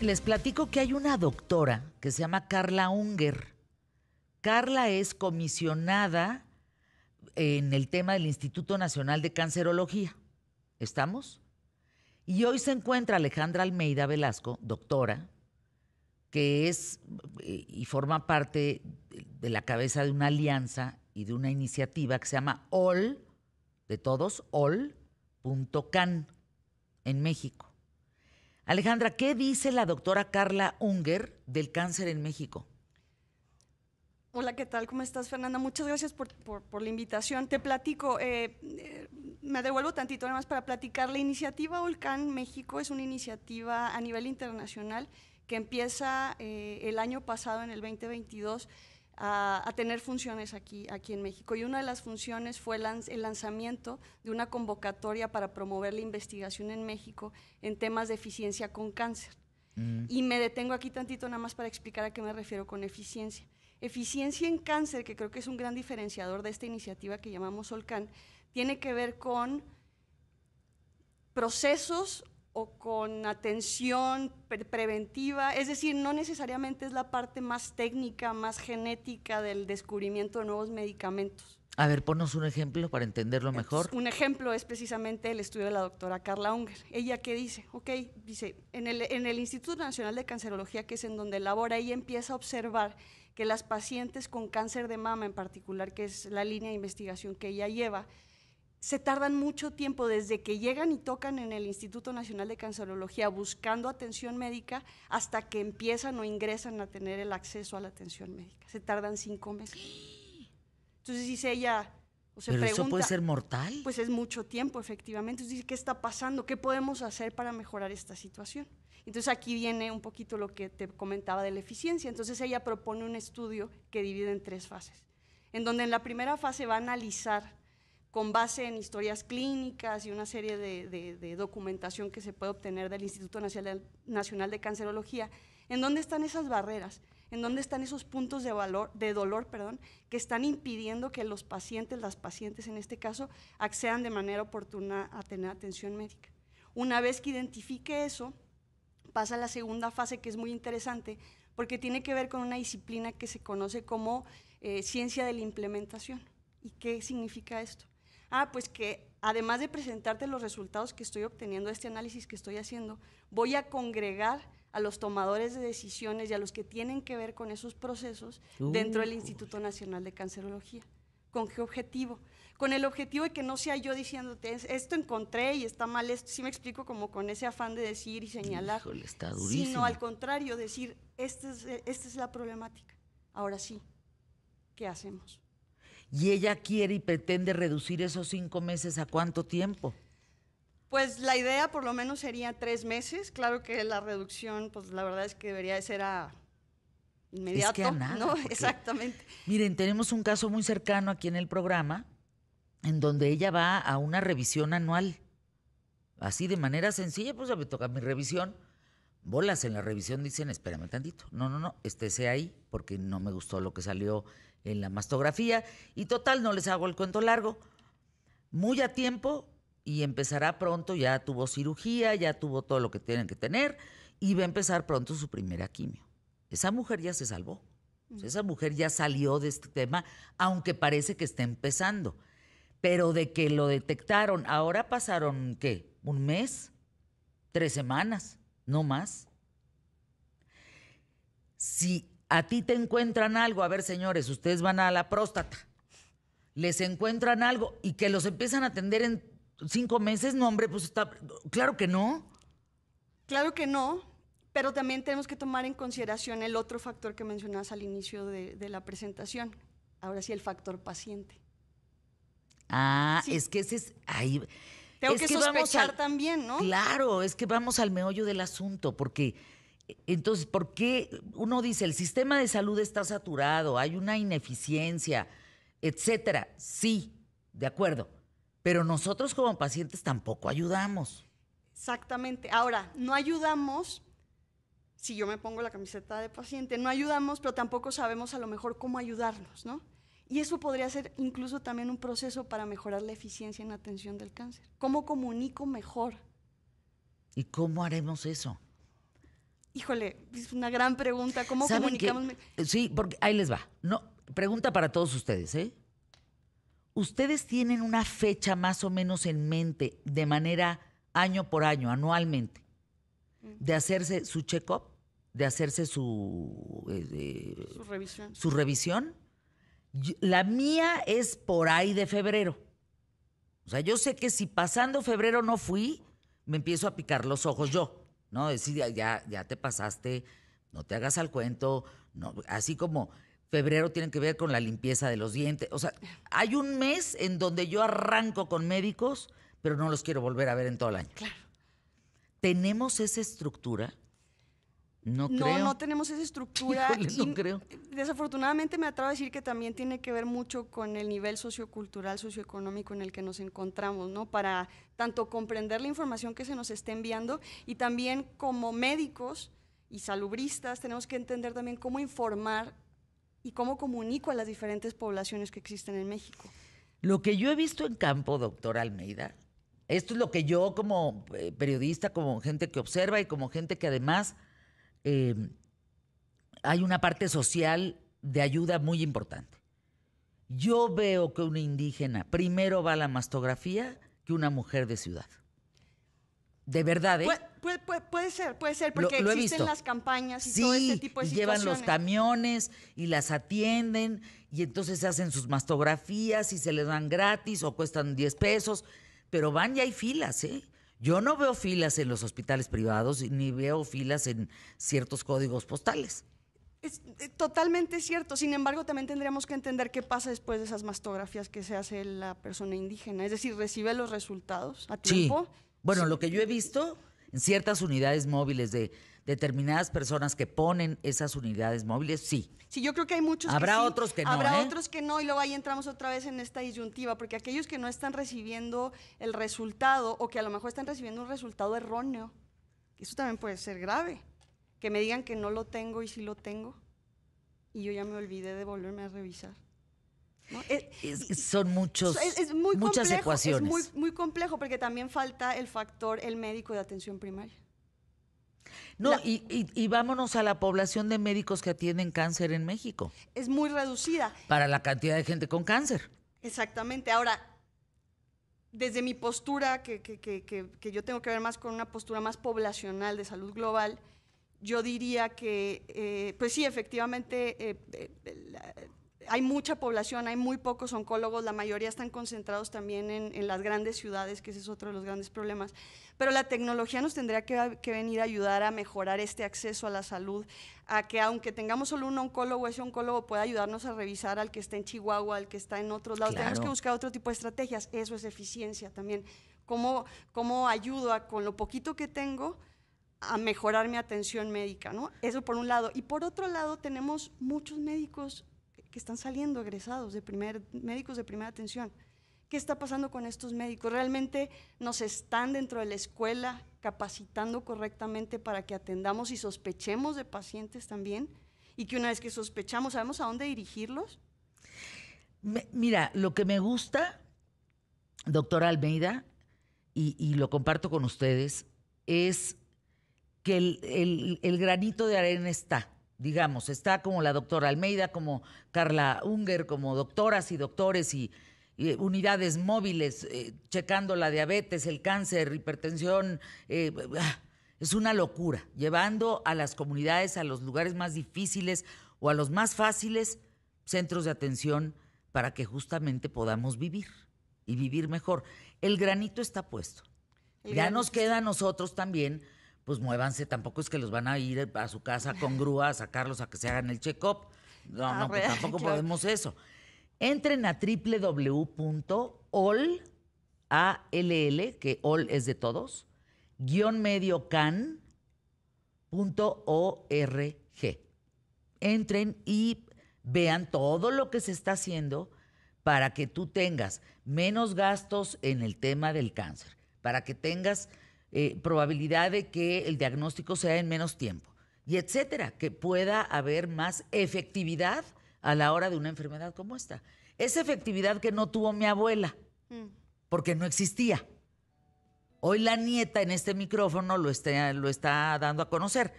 Les platico que hay una doctora que se llama Carla Unger. Carla es comisionada en el tema del Instituto Nacional de Cancerología. ¿Estamos? Y hoy se encuentra Alejandra Almeida Velasco, doctora, que es y forma parte de la cabeza de una alianza y de una iniciativa que se llama All, de todos, all.can en México. Alejandra, ¿qué dice la doctora Carla Unger del cáncer en México? Hola, ¿qué tal? ¿Cómo estás, Fernanda? Muchas gracias por, la invitación. Te platico, eh, eh, me devuelvo tantito nada más para platicar. La iniciativa Volcán México es una iniciativa a nivel internacional que empieza eh, el año pasado, en el 2022, a, tener funciones aquí, aquí en México. Y una de las funciones fue el lanzamiento de una convocatoria para promover la investigación en México en temas de eficiencia con cáncer. Mm. Y me detengo aquí tantito nada más para explicar a qué me refiero con eficiencia. Eficiencia en cáncer, que creo que es un gran diferenciador de esta iniciativa que llamamos Solcan, tiene que ver con procesos o con atención preventiva, es decir, no necesariamente es la parte más técnica, más genética del descubrimiento de nuevos medicamentos. A ver, ponnos un ejemplo para entenderlo mejor. un ejemplo es precisamente el estudio de la doctora Carla Unger. Ella qué dice, ok, dice, en el, en el Instituto Nacional de Cancerología, que es en donde labora, ella empieza a observar que las pacientes con cáncer de mama en particular, que es la línea de investigación que ella lleva, se tardan mucho tiempo desde que llegan y tocan en el Instituto Nacional de Cancerología buscando atención médica hasta que empiezan o ingresan a tener el acceso a la atención médica. Se tardan cinco meses. Entonces dice ella, o se ¿Pero eso puede ser mortal? Pues es mucho tiempo, efectivamente. Entonces dice, ¿qué está pasando? ¿Qué podemos hacer para mejorar esta situación? Entonces aquí viene un poquito lo que te comentaba de la eficiencia. Entonces ella propone un estudio que divide en tres fases, en donde en la primera fase va a analizar con base en historias clínicas y una serie de, documentación que se puede obtener del Instituto Nacional, de Cancerología, en dónde están esas barreras, en dónde están esos puntos de, valor, de dolor perdón, que están impidiendo que los pacientes, las pacientes en este caso, accedan de manera oportuna a tener atención médica. Una vez que identifique eso, pasa a la segunda fase que es muy interesante porque tiene que ver con una disciplina que se conoce como eh, ciencia de la implementación. ¿Y qué significa esto? Ah, pues que además de presentarte los resultados que estoy obteniendo de este análisis que estoy haciendo, voy a congregar a los tomadores de decisiones y a los que tienen que ver con esos procesos dentro del Instituto Nacional de Cancerología. ¿Con qué objetivo? Con el objetivo de que no sea yo diciéndote, esto encontré y está mal, esto sí me explico como con ese afán de decir y señalar, sino al contrario, decir, esta es, esta es la problemática. Ahora sí, ¿qué hacemos? Y ella quiere y pretende reducir esos cinco meses a cuánto tiempo? Pues la idea por lo menos sería tres meses. Claro que la reducción, pues la verdad es que debería de ser a inmediato. Es nada, ¿no? Exactamente. Miren, tenemos un caso muy cercano aquí en el programa en donde ella va a una revisión anual. Así de manera sencilla, pues ya me toca mi revisión. Bolas en la revisión dicen, espérame tantito. No, no, no, estése ahí porque no me gustó lo que salió en la mastografía. Y total, no les hago el cuento largo. Muy a tiempo y empezará pronto, ya tuvo cirugía, ya tuvo todo lo que tienen que tener y va a empezar pronto su primera quimio. Esa mujer ya se salvó. Esa mujer ya salió de este tema, aunque parece que está empezando. Pero de que lo detectaron, ahora pasaron, ¿qué? ¿Un mes? ¿Tres semanas? No más. Si a ti te encuentran algo, a ver señores, ustedes van a la próstata, les encuentran algo y que los empiezan a atender en cinco meses, no hombre, pues está, claro que no. Claro que no, pero también tenemos que tomar en consideración el otro factor que mencionabas al inicio de, la presentación, ahora sí el factor paciente. Ah, es que ese es... Ahí, Tengo que, sospechar también, ¿no? Claro, es que vamos al meollo del asunto, porque entonces, ¿por qué uno dice el sistema de salud está saturado, hay una ineficiencia, etcétera? Sí, de acuerdo. Pero nosotros como pacientes tampoco ayudamos. Exactamente. Ahora, no ayudamos, si yo me pongo la camiseta de paciente, no ayudamos, pero tampoco sabemos a lo mejor cómo ayudarnos, ¿no? Y eso podría ser incluso también un proceso para mejorar la eficiencia en la atención del cáncer. ¿Cómo comunico mejor? ¿Y cómo haremos eso? Híjole, es una gran pregunta. ¿Cómo comunicamos? sí, porque ahí les va. No, pregunta para todos ustedes, ¿eh? ¿Ustedes tienen una fecha más o menos en mente de manera año por año, anualmente, mm. de hacerse su check-up, de hacerse su, eh, su revisión? Su revisión. La mía es por ahí de febrero. O sea, yo sé que si pasando febrero no fui, me empiezo a picar los ojos yo, ¿no? Decir, ya, ya te pasaste, no te hagas al cuento, no, así como febrero tiene que ver con la limpieza de los dientes. O sea, hay un mes en donde yo arranco con médicos, pero no los quiero volver a ver en todo el año. Claro. ¿Tenemos esa estructura? No, no, no tenemos esa estructura. no creo. Desafortunadamente me atrevo a decir que también tiene que ver mucho con el nivel sociocultural, socioeconómico en el que nos encontramos, ¿no? Para tanto comprender la información que se nos está enviando y también como médicos y salubristas tenemos que entender también cómo informar y cómo comunico a las diferentes poblaciones que existen en México. Lo que yo he visto en campo, doctor Almeida, esto es lo que yo como eh, periodista, como gente que observa y como gente que además eh, hay una parte social de ayuda muy importante. Yo veo que una indígena primero va a la mastografía que una mujer de ciudad. De verdad, ¿eh? puede, ser, puede ser, porque existen las campañas y todo este tipo de situaciones. llevan los camiones y las atienden y entonces hacen sus mastografías y se les dan gratis o cuestan 10 pesos, pero van y hay filas, ¿eh? Yo no veo filas en los hospitales privados ni veo filas en ciertos códigos postales. Es eh, totalmente cierto. Sin embargo, también tendríamos que entender qué pasa después de esas mastografías que se hace la persona indígena. Es decir, recibe los resultados a tiempo. Bueno, lo que yo he visto en ciertas unidades móviles de determinadas personas que ponen esas unidades móviles, sí. Sí, yo creo que hay muchos Habrá que sí, otros que no. Habrá ¿eh? otros que no, y luego ahí entramos otra vez en esta disyuntiva, porque aquellos que no están recibiendo el resultado, o que a lo mejor están recibiendo un resultado erróneo, eso también puede ser grave. Que me digan que no lo tengo y sí lo tengo, y yo ya me olvidé de volverme a revisar son muchos, muchas ecuaciones. Es muy, muy complejo porque también falta el factor, el médico de atención primaria. No, y, vámonos a la población de médicos que atienden cáncer en México. Es muy reducida. Para la cantidad de gente con cáncer. Exactamente. Ahora, desde mi postura, que, que, yo tengo que ver más con una postura más poblacional de salud global, yo diría que, eh, pues sí, efectivamente, eh, eh, hay mucha población, hay muy pocos oncólogos, la mayoría están concentrados también en, las grandes ciudades, que ese es otro de los grandes problemas. Pero la tecnología nos tendría que, venir a ayudar a mejorar este acceso a la salud, a que aunque tengamos solo un oncólogo, ese oncólogo pueda ayudarnos a revisar al que está en Chihuahua, al que está en otros lados. Tenemos que buscar otro tipo de estrategias, eso es eficiencia también. ¿Cómo, cómo ayudo a, con lo poquito que tengo? a mejorar mi atención médica, ¿no? Eso por un lado. Y por otro lado, tenemos muchos médicos que están saliendo egresados de primer, médicos de primera atención. ¿Qué está pasando con estos médicos? ¿Realmente nos están dentro de la escuela capacitando correctamente para que atendamos y sospechemos de pacientes también? Y que una vez que sospechamos, ¿sabemos a dónde dirigirlos? mira, lo que me gusta, doctora Almeida, y, lo comparto con ustedes, es que el granito de arena está digamos, está como la doctora Almeida, como Carla Unger, como doctoras y doctores y, unidades móviles, eh, checando la diabetes, el cáncer, hipertensión. Eh, ah, es una locura, llevando a las comunidades a los lugares más difíciles o a los más fáciles centros de atención para que justamente podamos vivir y vivir mejor. El granito está puesto. ya nos queda a nosotros también pues muévanse, tampoco es que los van a ir a su casa con grúa a sacarlos a que se hagan el check-up. No, ah, no, pues tampoco podemos eso. Entren a www.all, A-L-L, que all es de todos, guion medio can Entren y vean todo lo que se está haciendo para que tú tengas menos gastos en el tema del cáncer, para que tengas eh, probabilidad de que el diagnóstico sea en menos tiempo, y etcétera, que pueda haber más efectividad a la hora de una enfermedad como esta. Esa efectividad que no tuvo mi abuela, mm. porque no existía. Hoy la nieta en este micrófono lo está, lo está dando a conocer.